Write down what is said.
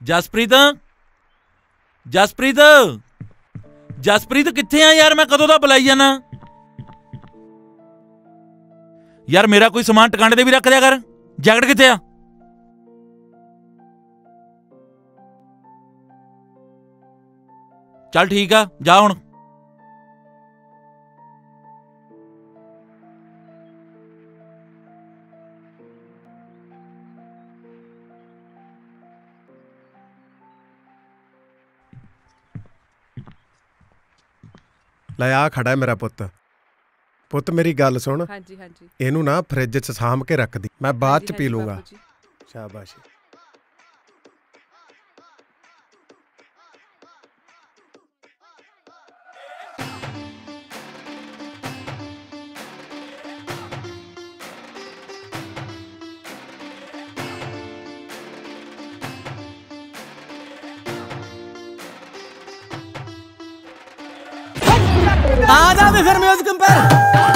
ਜਸਪ੍ਰੀਤ ਜਸਪ੍ਰੀਤ ਜਸਪ੍ਰੀਤ ਕਿੱਥੇ ਆ ਯਾਰ ਮੈਂ ਕਦੋਂ ਦਾ ਬੁਲਾਈ ਜਾਣਾ ਯਾਰ ਮੇਰਾ ਕੋਈ ਸਮਾਨ ਟਿਕਾਣੇ ਤੇ ਵੀ ਰੱਖ ਦਿਆ ਕਰ ਜੈਕਟ ਕਿੱਥੇ ਆ ਚੱਲ ਠੀਕ ਆ ਜਾ ਹੁਣ ਲੈ ਆ ਖੜਾ ਹੈ ਮੇਰਾ ਪੁੱਤ। ਪੁੱਤ ਮੇਰੀ ਗੱਲ ਸੁਣ। ਹਾਂਜੀ ਹਾਂਜੀ। ਇਹਨੂੰ ਨਾ ਫ੍ਰਿਜ 'ਚ ਸਾਂਭ ਕੇ ਰੱਖ ਦੀ। ਮੈਂ ਬਾਅਦ 'ਚ ਪੀ ਲੂੰਗਾ। ਸ਼ਾਬਾਸ਼। आ जाते फिर म्यूज़िक पर